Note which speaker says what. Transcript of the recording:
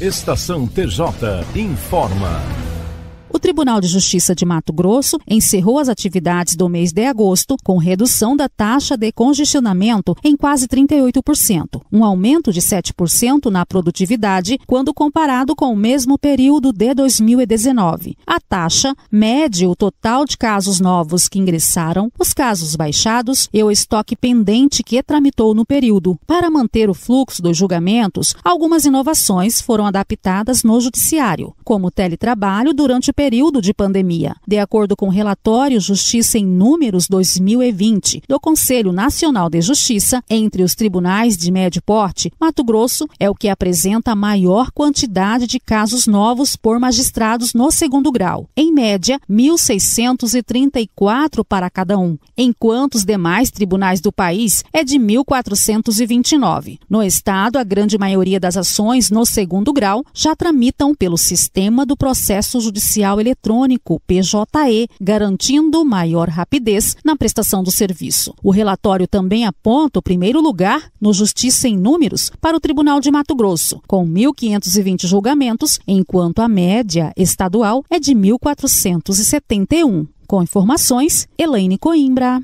Speaker 1: Estação TJ informa.
Speaker 2: O Tribunal de Justiça de Mato Grosso encerrou as atividades do mês de agosto com redução da taxa de congestionamento em quase 38%, um aumento de 7% na produtividade quando comparado com o mesmo período de 2019. A taxa mede o total de casos novos que ingressaram, os casos baixados e o estoque pendente que tramitou no período. Para manter o fluxo dos julgamentos, algumas inovações foram adaptadas no judiciário, como teletrabalho durante o período de pandemia. De acordo com o relatório Justiça em Números 2020 do Conselho Nacional de Justiça, entre os tribunais de médio porte, Mato Grosso é o que apresenta a maior quantidade de casos novos por magistrados no segundo grau, em média 1.634 para cada um, enquanto os demais tribunais do país é de 1.429. No estado, a grande maioria das ações no segundo grau já tramitam pelo sistema do processo judicial eletrônico, PJE, garantindo maior rapidez na prestação do serviço. O relatório também aponta o primeiro lugar no Justiça em Números para o Tribunal de Mato Grosso, com 1.520 julgamentos, enquanto a média estadual é de 1.471. Com informações, Elaine Coimbra.